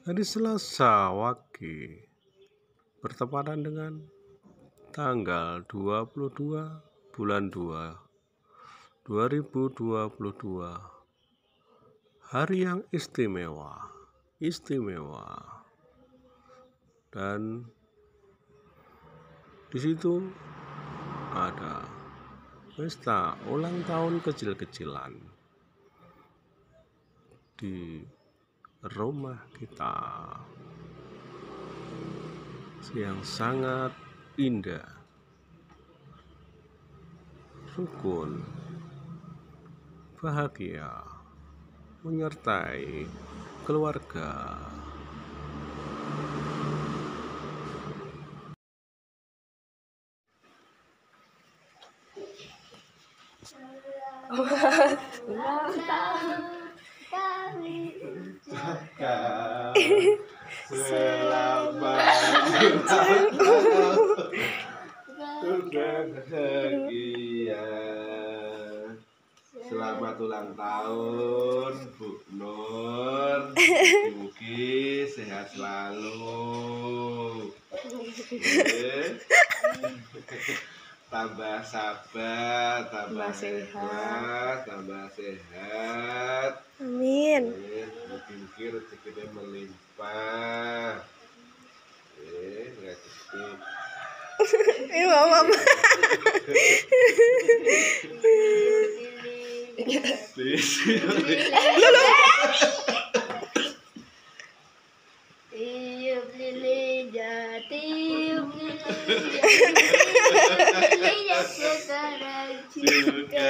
Hari Selasa Wage. Bertepatan dengan tanggal 22 bulan 2 2022 hari yang istimewa istimewa. Dan di situ ada pesta ulang tahun kecil-kecilan di rumah kita. Yang sangat indah. Rukun. Bahagia. Menyertai keluarga selamat bahagia. Selamat ulang tahun Bu Nur. Mugi sehat selalu. Tambah sabar tambah sehat tambah sehat amin. Mugi-mugi rezekinya melimpah. Eh, rezeki. ini mama mama. Tiup lilin ya, tiup lilin ya, sekarang Juga